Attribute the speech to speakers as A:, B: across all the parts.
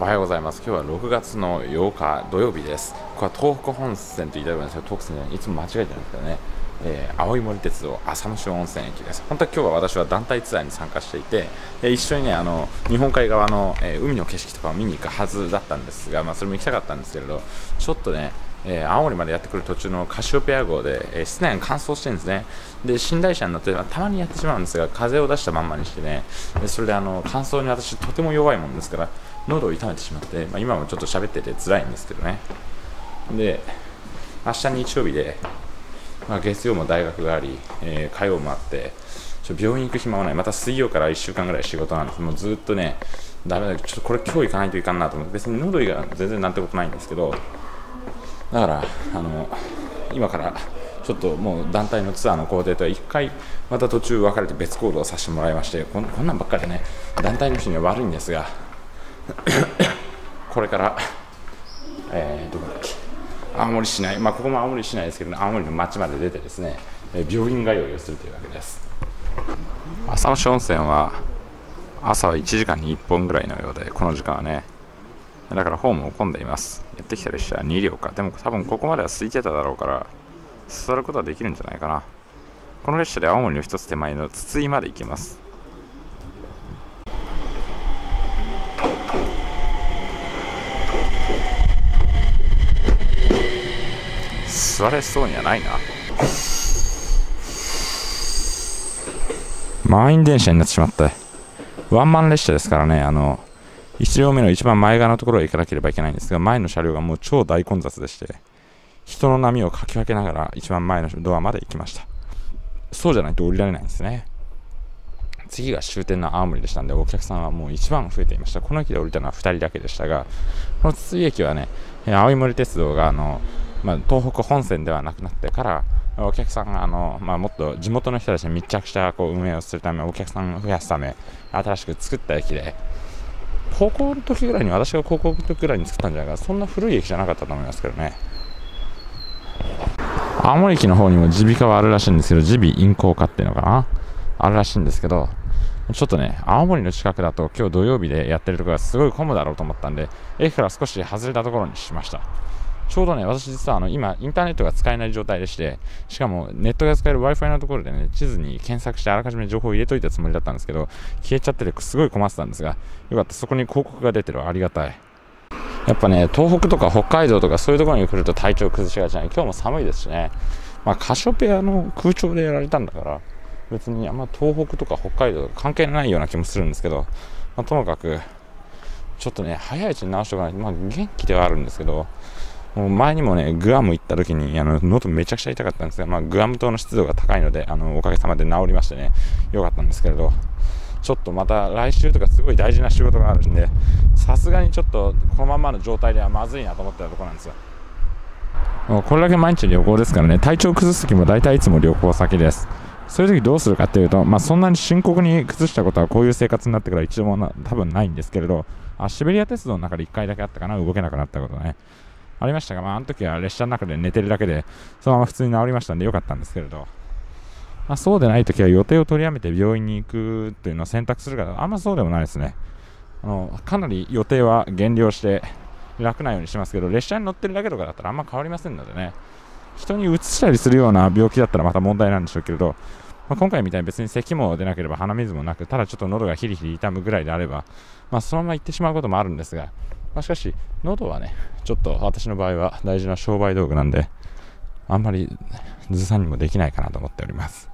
A: おはようございます。今日は6月の8日土曜日です。これは東北本線と言いたいんですけど東北線いつも間違えてるんですけどね、えー、青い森鉄道浅虫温泉駅です。本当は今日は私は団体ツアーに参加していて、え、一緒にねあの日本海側の、えー、海の景色とかを見に行くはずだったんですが、まあ、それも行きたかったんですけれどちょっとねえー、青森までやってくる途中のカシオペア号で、えー、室内が乾燥してるんですね。で寝台車に乗ってたまにやってしまうんですが風を出したまんまにしてね。でそれであの乾燥に私とても弱いもんですから喉を痛めてしまって、まあ、今もちょっと喋ってて辛いんですけどね。で明日日曜日で、まあ、月曜も大学があり、えー、火曜もあってちょ病院行く暇もない。また水曜から1週間ぐらい仕事なんです。もうずっとねダメだ。ちょっとこれ今日行かないといかんなと思って。別に喉が全然なんてことないんですけどだからあの今からちょっともう団体のツアーの工程とは1回また途中別れて別行動させてもらいましてこんこんなんばっかりね団体の人には悪いんですが これから、えー、どこだっけ？青森市内、まあ、ここも青森市内ですけど、ね、青森の町まで出てですね、病院通いをするというわけです。浅野温泉は朝は1時間に1本ぐらいのようでこの時間はねだからホームを混んでいます。やってきた列車は2両か。でも多分ここまでは空いてただろうから座ることはできるんじゃないかな。この列車で青森の一つ手前の筒井まで行きます。座れそうにはないな。満員電車になってしまった。ワンマン列車ですからね。あの1両目の一番前側のところへ行かなければいけないんですが前の車両がもう超大混雑でして人の波をかき分けながら一番前のドアまで行きました。そうじゃないと降りられないんですね。次が終点の青森でしたんでお客さんはもう一番増えていました。この駅で降りたのは2人だけでしたがこの筒井駅はね青森鉄道があのまあ、東北本線ではなくなってからお客さんがあの、まあ、もっと地元の人たちに密着したこう運営をするためお客さんを増やすため新しく作った駅で高校の時ぐらいに私が高校の時ぐらいに作ったんじゃないかそんな古い駅じゃなかったと思いますけどね。青森駅の方にも耳鼻科はあるらしいんですけど耳鼻咽喉科っていうのかな。あるらしいんですけどちょっとね、青森の近くだと今日土曜日でやってるところがすごい混むだろうと思ったんで、駅から少し外れたところにしました。ちょうどね、私実はあの今、インターネットが使えない状態でして、しかもネットが使える Wi-Fi のところでね、地図に検索してあらかじめ情報を入れといたつもりだったんですけど、消えちゃっててすごい困ってたんですが、よかった、そこに広告が出てるありがたい。やっぱね、東北とか北海道とかそういうところに来ると体調崩しがちな今日も寒いですしね、まあ、カシオペアの空調でやられたんだから、別にあんま東北とか北海道とか関係ないような気もするんですけど、まあ、ともかく、ちょっとね、早いうちに直しておかないと、まあ、元気ではあるんですけど、もう前にもね、グアム行った時に、あの、喉めちゃくちゃ痛かったんですが、まあ、グアム島の湿度が高いので、あの、おかげさまで治りましてね、良かったんですけれど、ちょっとまた来週とかすごい大事な仕事があるんで、さすがにちょっとこのままの状態ではまずいなと思ってたところなんですよ。もうこれだけ毎日旅行ですからね、体調崩す時も大体いつも旅行先です。そういう時どうするかっていうと、まあ、そんなに深刻に崩したことはこういう生活になってから一度もな多分ないんですけれど、あシベリア鉄道の中で1回だけあったかな、動けなくなったことね。ありましたが、まあ、あの時は列車の中で寝てるだけで、そのまま普通に治りましたんでよかったんですけれど、まあ、そうでない時は予定を取りやめて病院に行くっていうのを選択するから、あんまそうでもないですね。あのかなり予定は減量して楽なようにしますけど、列車に乗ってるだけとかだったらあんま変わりませんのでね、人にうつしたりするような病気だったらまた問題なんでしょうけれど、まあ、今回みたいに別に咳も出なければ鼻水もなく、ただちょっと喉がヒリヒリ痛むぐらいであれば、まあ、そのまま行ってしまうこともあるんですが、まあ、しかし、喉はね、ちょっと私の場合は大事な商売道具なんで、あんまりずさんにもできないかなと思っております。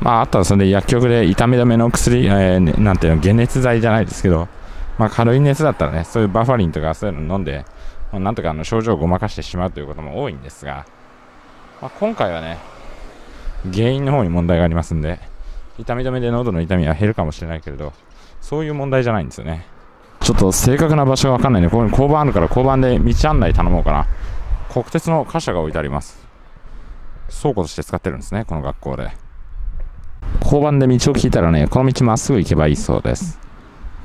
A: まあ、あとはそれで薬局で痛み止めの薬、えー、なんていうの、解熱剤じゃないですけど、まあ、軽い熱だったらね、そういうバファリンとかそういうの飲んで、まあ、なんとかあの症状をごまかしてしまうということも多いんですが、まあ、今回はね、原因の方に問題がありますんで、痛み止めで喉の痛みは減るかもしれないけれど、そういう問題じゃないんですよね。ちょっと正確な場所がわかんないんで、ここに交番あるから交番で道案内頼もうかな。国鉄の貨車が置いてあります。倉庫として使ってるんですね、この学校で。交番で道を聞いたらね、この道まっすぐ行けばいいそうです。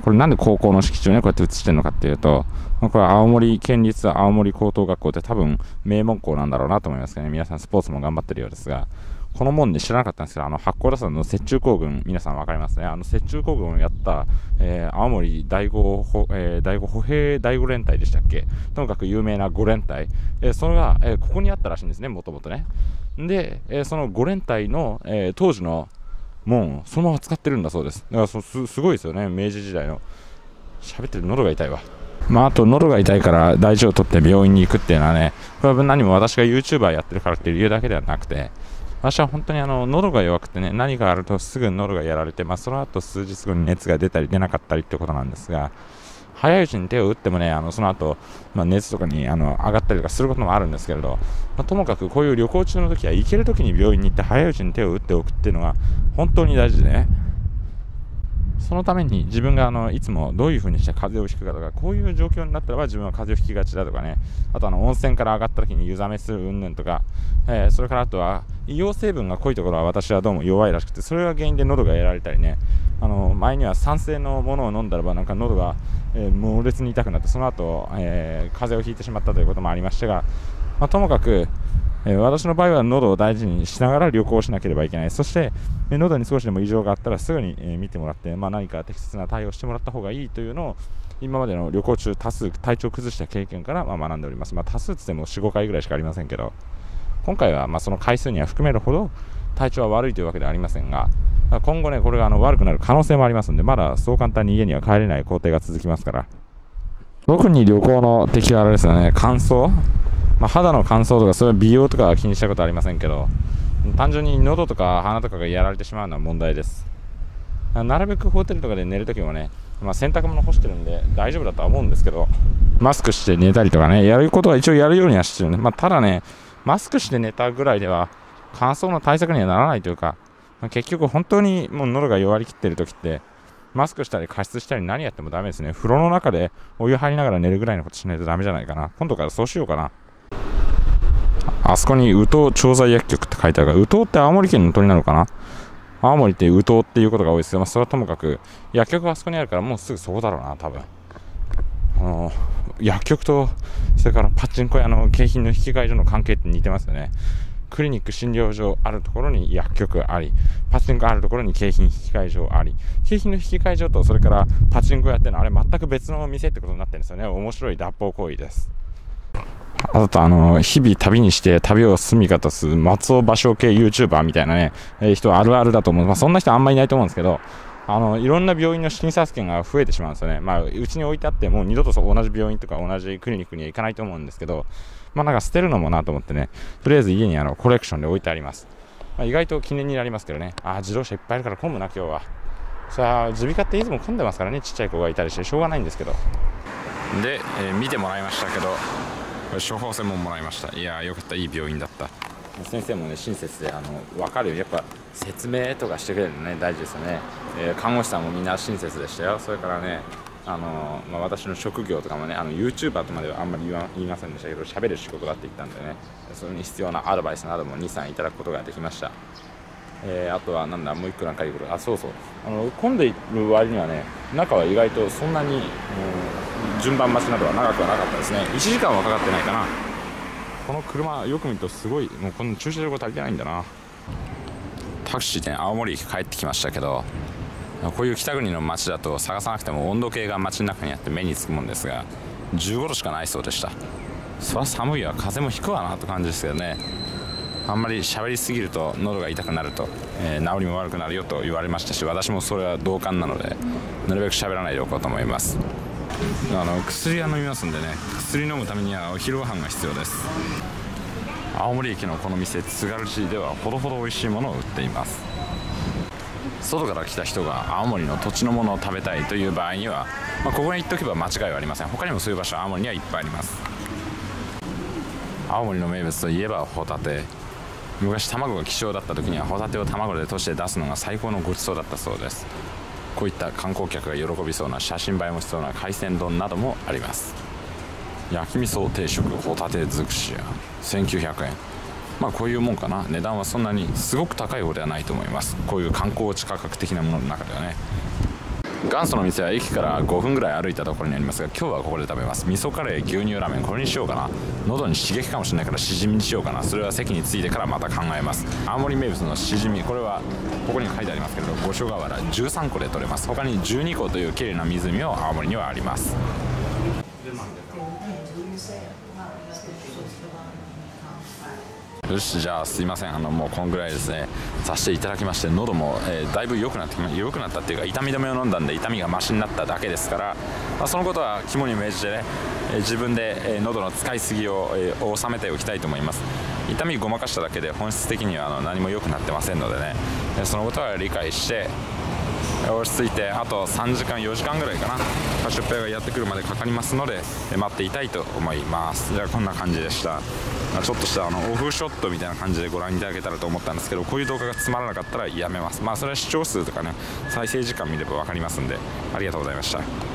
A: これなんで高校の敷地をね、こうやって映してるのかっていうと、これ青森県立青森高等学校って多分名門校なんだろうなと思いますけどね。皆さんスポーツも頑張ってるようですが、この門で知らなかったんですけど、あの八甲田山の雪中行軍、皆さん分かりますね。あの雪中行軍をやった、えー、青森第五、えー、第五歩兵第五連隊でしたっけ？ともかく有名な五連隊、えー、それが、えここにあったらしいんですね、もともとね。で、えその五連隊の、え当時の門をそのまま使ってるんだそうです。だからそすすごいですよね、明治時代の。喋ってる喉が痛いわ。まあ、あと喉が痛いから大事を取って病院に行くっていうのはね、これは何も私が YouTuber やってるからっていう理由だけではなくて、私は本当にあの喉が弱くてね、何かあるとすぐ喉がやられて、まあ、その後数日後に熱が出たり出なかったりってことなんですが、早いうちに手を打ってもね、あのその後、まあ、熱とかにあの上がったりとかすることもあるんですけれど、まあ、ともかくこういう旅行中の時は行ける時に病院に行って早いうちに手を打っておくっていうのが本当に大事でね。そのために自分があのいつもどういう風にして風邪をひくかとか、こういう状況になったらば自分は風邪をひきがちだとかね、あとあの温泉から上がった時に湯冷めする云々とか、えー、それからあとは硫黄成分が濃いところは私はどうも弱いらしくて、それが原因で喉がやられたりね、あの前には酸性のものを飲んだらばなんか喉が、えー、猛烈に痛くなって、その後、えー、風邪をひいてしまったということもありましたが、まあ、ともかく、えー、私の場合は喉を大事にしながら旅行しなければいけない。そして、えー、喉に少しでも異常があったらすぐに、え、見てもらって、まあ、何か適切な対応してもらった方がいいというのを今までの旅行中多数体調を崩した経験から、ま、学んでおります。まあ、多数つっても4、5回ぐらいしかありませんけど、今回はまその回数には含めるほど体調は悪いというわけではありませんが、今後ね、これがあの悪くなる可能性もありますので、まだそう簡単に家には帰れない工程が続きますから、特に旅行の敵はあれですよね、乾燥？まあ、肌の乾燥とかそういう美容とかは気にしたことありませんけど単純に喉とか鼻とかがやられてしまうのは問題です。なるべくホテルとかで寝るときもね、まあ、洗濯物干してるんで大丈夫だとは思うんですけどマスクして寝たりとかねやることは一応やるようにはしてるんで、まあ、ただねマスクして寝たぐらいでは乾燥の対策にはならないというか、結局本当にもう喉が弱りきってる時ってマスクしたり加湿したり何やってもダメですね。風呂の中でお湯入りながら寝るぐらいのことしないとダメじゃないかな。今度からそうしようかな。あそこに宇東調剤薬局って書いてあるから、宇東って青森県の鳥なのかな？青森って宇東っていうことが多いですけど、まあ、それはともかく、薬局があそこにあるから、もうすぐそこだろうな、多分。あの、薬局と、それからパチンコ屋の景品の引き換え所の関係って似てますよね。クリニック診療所あるところに薬局あり、パチンコあるところに景品引き換え所あり、景品の引き換え所とそれからパチンコ屋ってのはあれ全く別の店ってことになってるんですよね。面白い脱法行為です。あとあの、日々旅にして旅を住み方す松尾芭蕉系 YouTuber みたいなね、えー、人あるあるだと思う。まあそんな人あんまりいないと思うんですけど、あの、いろんな病院の診察券が増えてしまうんですよね。まあ、うちに置いてあってもう二度と同じ病院とか同じクリニックには行かないと思うんですけど、まあなんか捨てるのもなと思ってね、とりあえず家にあの、コレクションで置いてあります。まあ、意外と記念になりますけどね。あ、自動車いっぱいいるから混むな、今日は。さあ、耳鼻科っていつも混んでますからね、ちっちゃい子がいたりして、しょうがないんですけど。で、えー、見てもらいましたけど、処方箋ももらいましたいやよかったいい病院だった先生もね親切であの分かるよやっぱ説明とかしてくれるのね大事ですよね、えー、看護師さんもみんな親切でしたよ。それからねあのまあ、私の職業とかもねあの YouTuber とまではあんまり言いませんでしたけど喋る仕事だって言ったんでねそれに必要なアドバイスなども23いただくことができました。えー、あとはなんだもう一個なんかいいこと。あそうそう。あの混んでいる割にはね中は意外とそんなに、うん、順番待ちなどは長くはなかったですね。1時間はかかってないかな。この車よく見るとすごいもうこの駐車場が足りてないんだな。タクシーで、青森駅帰ってきましたけどこういう北国の街だと探さなくても温度計が街の中にあって目につくもんですが15度しかないそうでした。そりゃ寒いわ。風も引くわなって感じですけどね。あんまり喋りすぎると喉が痛くなると、えー、治りも悪くなるよと言われましたし私もそれは同感なのでなるべく喋らないでおこうと思います。あの薬は飲みますんでね。薬飲むためにはお昼ご飯が必要です。青森駅のこの店津軽市ではほどほど美味しいものを売っています。外から来た人が青森の土地のものを食べたいという場合には、まあ、ここに行っておけば間違いはありません。他にもそういう場所青森にはいっぱいあります。青森の名物といえばホタテ。昔卵が希少だった時にはホタテを卵でとして出すのが最高のごちそうだったそうです。こういった観光客が喜びそうな写真映えもしそうな海鮮丼などもあります。焼き味噌定食ホタテ尽くしや。1900円。まあこういうもんかな。値段はそんなにすごく高い方ではないと思います。こういう観光地価格的なものの中ではね。元祖の店は駅から5分ぐらい歩いたところにありますが今日はここで食べます。味噌カレー牛乳ラーメン。これにしようかな。喉に刺激かもしれないからしじみにしようかな。それは席に着いてからまた考えます。青森名物のしじみ。これはここに書いてありますけれど五所川原13個で取れます。他に12個という綺麗な湖も青森にはあります。よしじゃあすいません。あのもうこんぐらいですね。させていただきまして喉も、えーだいぶ良くなってきま良くなったっていうか痛み止めを飲んだんで痛みがマシになっただけですから、まあ、そのことは肝に銘じてね、えー自分で、えー喉の使いすぎを、えー収めておきたいと思います。痛みごまかしただけで本質的にはあの何も良くなってませんのでね。そのことは理解して落ち着いてあと3時間4時間ぐらいかな。カシオペアがやってくるまでかかりますので待っていたいと思います。じゃあこんな感じでした。ちょっとしたあのオフショットみたいな感じでご覧いただけたらと思ったんですけどこういう動画がつまらなかったらやめます。まあそれは視聴数とかね再生時間見れば分かりますんでありがとうございました。